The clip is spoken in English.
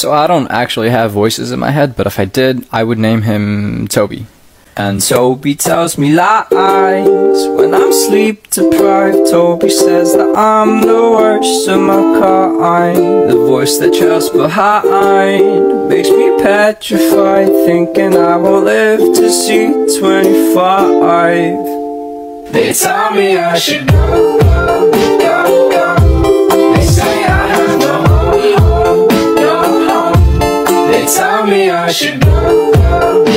So I don't actually have voices in my head, but if I did, I would name him Toby. And Toby tells me lies when I'm sleep deprived. Toby says that I'm the worst of my kind. The voice that trails behind makes me petrified, thinking I won't live to see 25. They tell me I should go, me I should go.